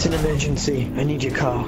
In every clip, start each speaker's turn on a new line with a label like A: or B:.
A: It's an emergency. I need your car.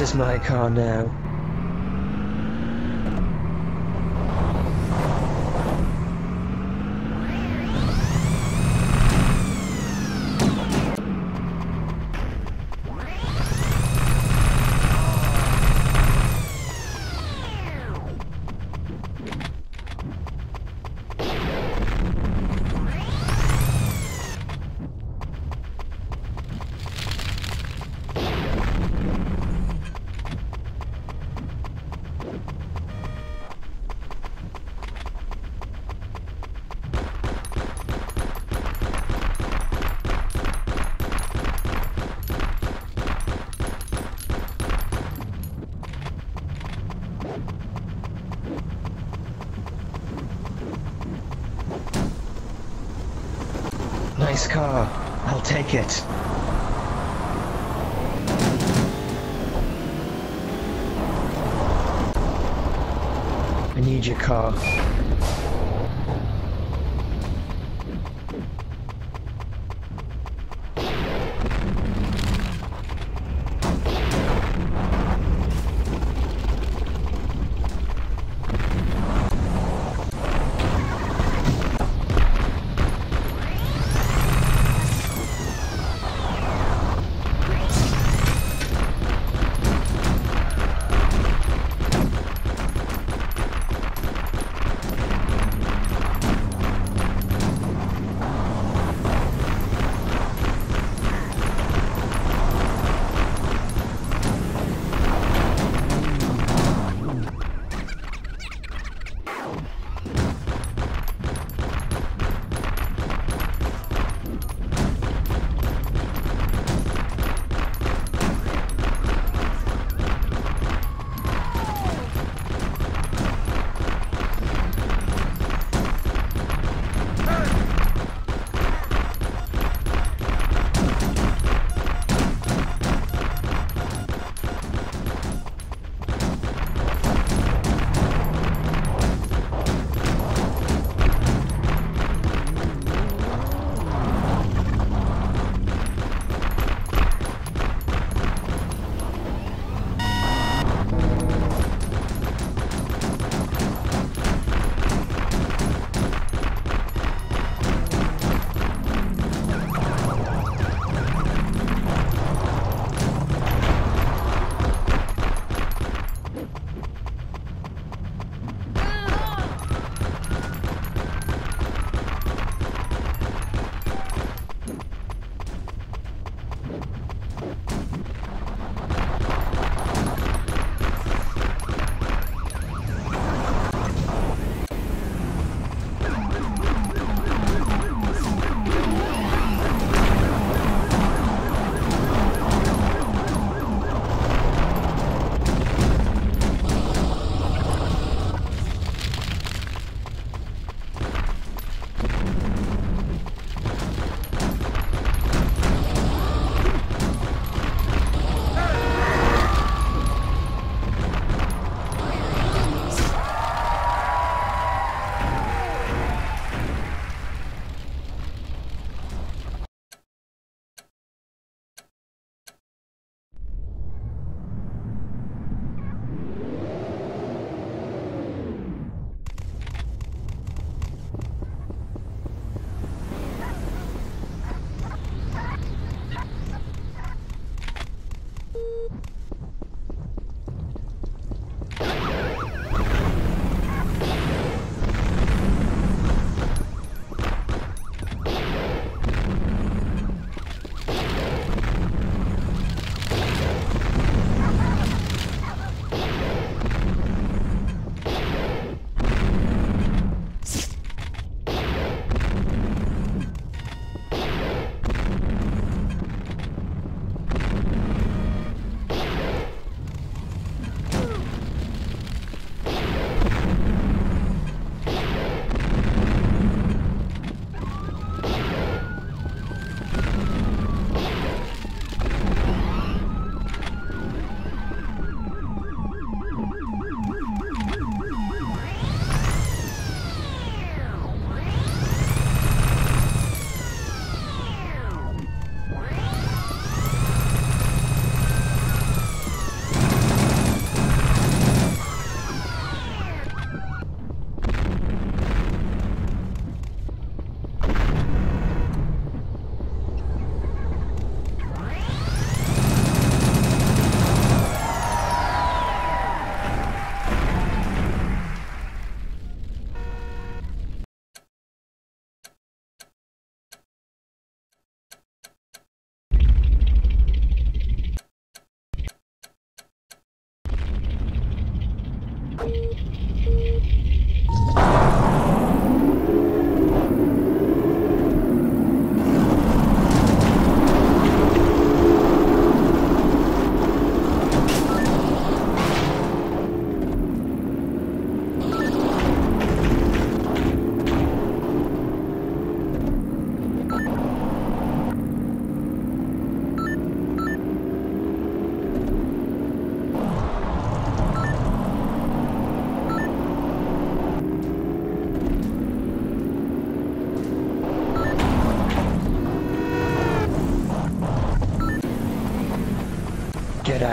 A: This is my car now. Nice car. I'll take it. I need your car.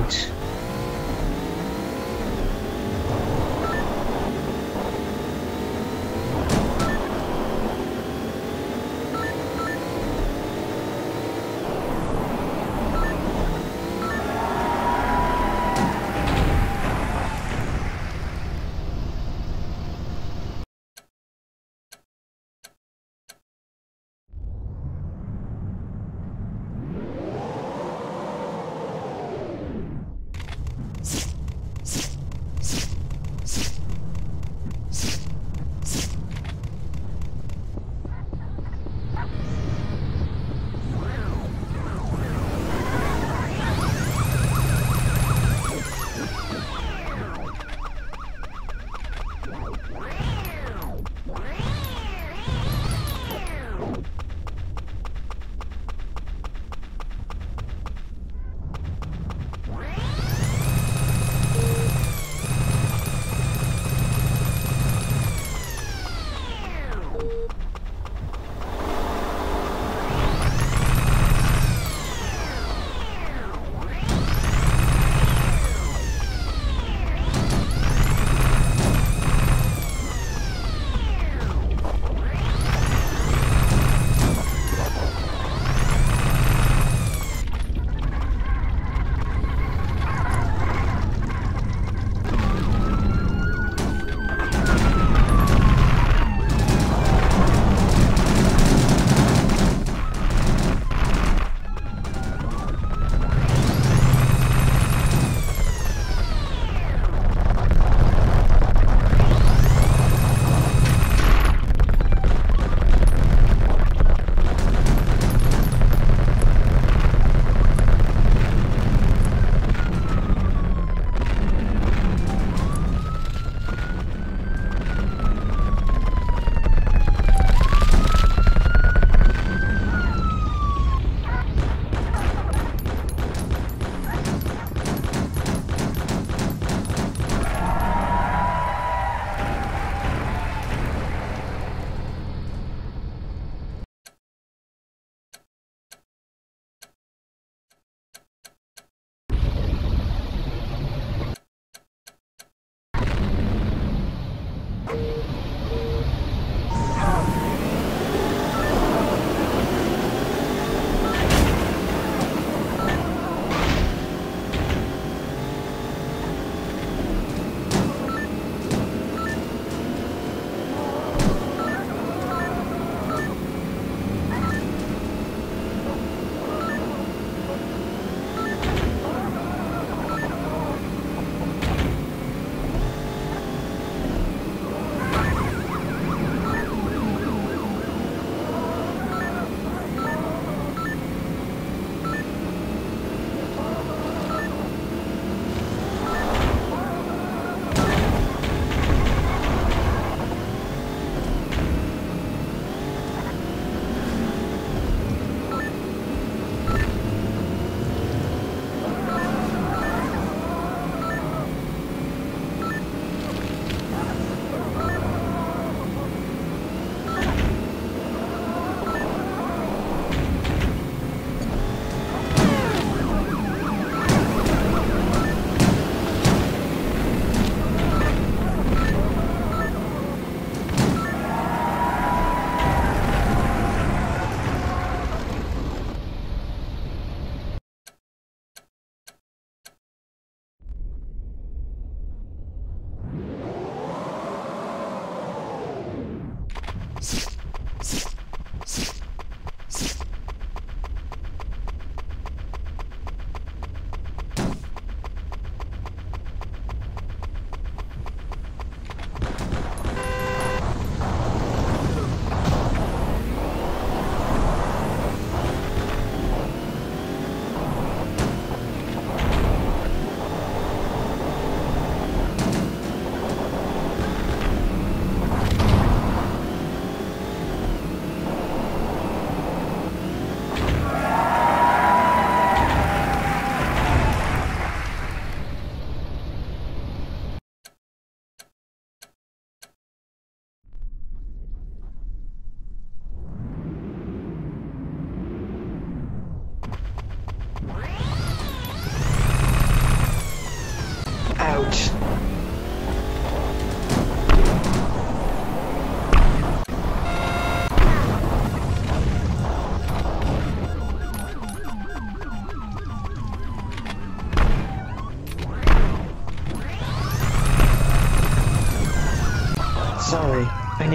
A: Out.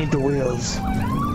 A: Need the wheels.